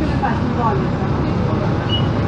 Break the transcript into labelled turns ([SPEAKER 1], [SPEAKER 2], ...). [SPEAKER 1] 这个短信到你了。